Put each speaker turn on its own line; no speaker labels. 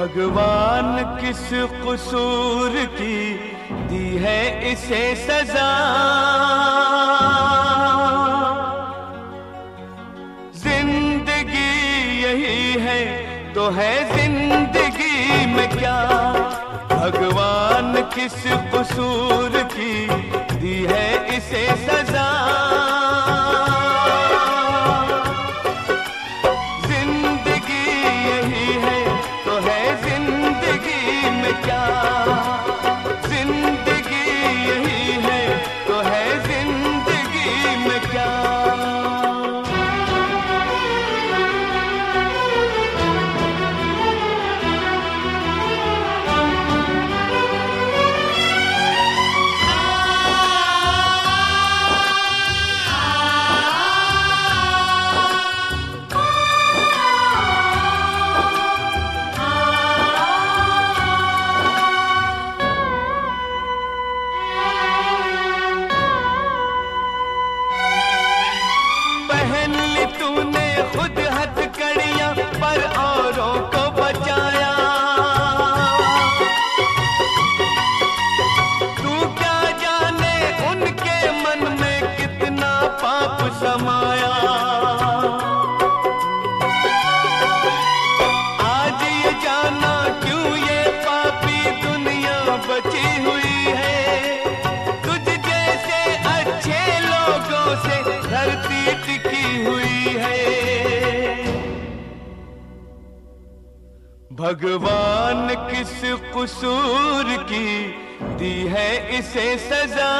भगवान किस कसूर की दी है इसे सजा? ज़िंदगी यही है तो है ज़िंदगी में क्या? भगवान किस कसूर की दी है इसे सजा? ज़िंदगी यही खुद हथकड़ियाँ पर आ भगवान किस कसूर की दी है इसे सजा?